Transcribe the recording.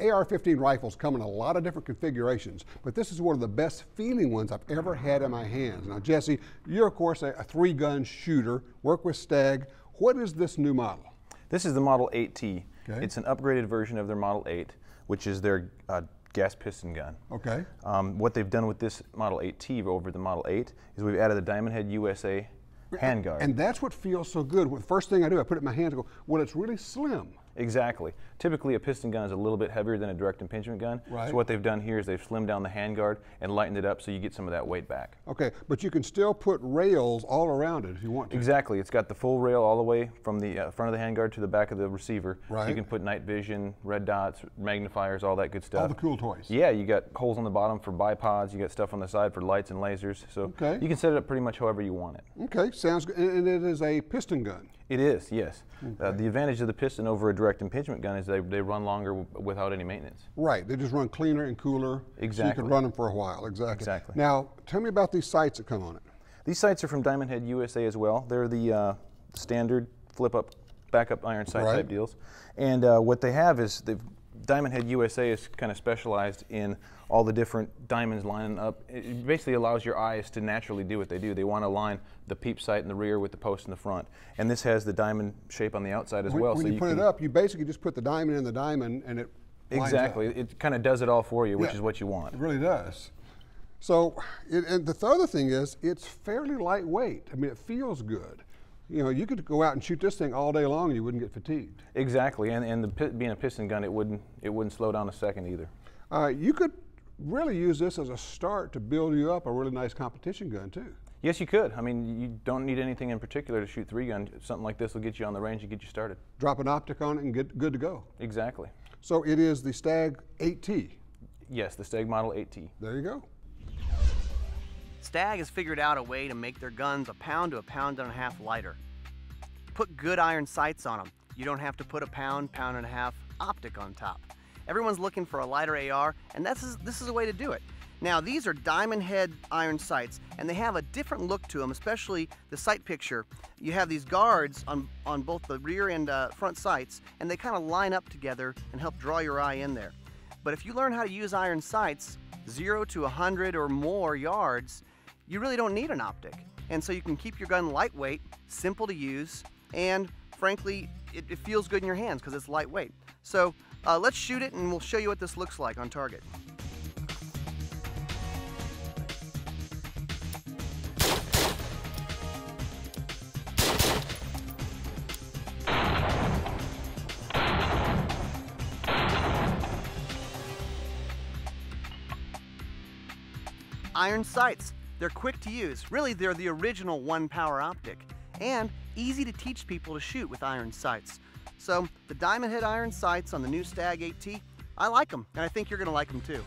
AR-15 rifles come in a lot of different configurations, but this is one of the best feeling ones I've ever had in my hands. Now, Jesse, you're of course a, a three-gun shooter, work with Stag. What is this new model? This is the Model 8T. Okay. It's an upgraded version of their Model 8, which is their uh, gas piston gun. Okay. Um, what they've done with this Model 8T over the Model 8 is we've added the Diamond Head USA handguard. And that's what feels so good. The first thing I do, I put it in my hand and go, well, it's really slim. Exactly. Typically, a piston gun is a little bit heavier than a direct impingement gun. Right. So what they've done here is they've slimmed down the handguard and lightened it up so you get some of that weight back. Okay, but you can still put rails all around it if you want to. Exactly. It's got the full rail all the way from the uh, front of the handguard to the back of the receiver. So Right. you can put night vision, red dots, magnifiers, all that good stuff. All the cool toys. Yeah, you got holes on the bottom for bipods. You got stuff on the side for lights and lasers. So Okay. you can set it up pretty much however you want it. Okay, sounds good. And it is a piston gun. It is, yes. Uh, the advantage of the piston over a direct impingement gun is they, they run longer w- without any maintenance. Right, they just run cleaner and cooler. So you Exactly. can run them for a while, exactly. Exactly. Now, tell me about these sights that come on it. These sights are from Diamond Head USA as well. They're the uh, standard flip up, backup iron sight Right. type deals. And uh, what they have is they've Diamond Head USA is kind of specialized in all the different diamonds lining up. It basically allows your eyes to naturally do what they do. They want to align the peep sight in the rear with the post in the front. And this has the diamond shape on the outside as When, well. when so you, put can, it up, you basically just put the diamond in the diamond and it. Exactly. It kind of does it all for you, which Yeah. is what you want. It really does. So, it, and the other thing is, it's fairly lightweight. I mean, it feels good. You know, you could go out and shoot this thing all day long and you wouldn't get fatigued. Exactly. And, and the, being a piston gun, it wouldn't, it wouldn't slow down a second either. Uh, you could really use this as a start to build you up a really nice competition gun too. Yes, you could. I mean, you don't need anything in particular to shoot three gun. Something like this will get you on the range and get you started. Drop an optic on it and get good to go. Exactly. So it is the Stag 8T. Yes, the Stag Model 8T. There you go. Stag has figured out a way to make their guns a pound to a pound and a half lighter. Put good iron sights on them. You don't have to put a pound, pound and a half optic on top. Everyone's looking for a lighter AR, and this is, this is a way to do it. Now, these are diamond head iron sights, and they have a different look to them, especially the sight picture. You have these guards on, on both the rear and uh, front sights, and they kind of line up together and help draw your eye in there. But if you learn how to use iron sights, zero to 100 or more yards, you really don't need an optic. And so you can keep your gun lightweight, simple to use, and frankly, it, it feels good in your hands because it's lightweight. So uh, let's shoot it and we'll show you what this looks like on target. Iron sights. They're quick to use. Really, they're the original one power optic. And easy to teach people to shoot with iron sights. So, the Diamond Head iron sights on the new Stag 8T, I like them, and I think you're going to like them too.